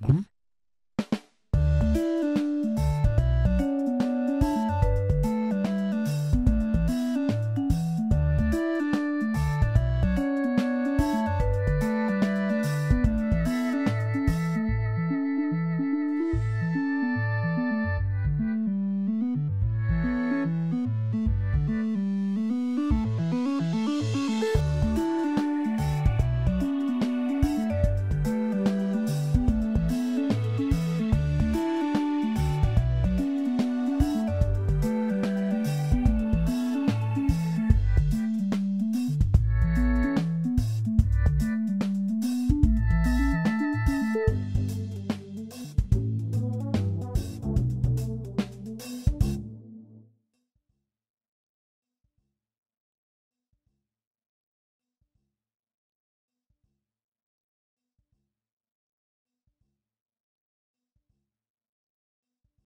Boom.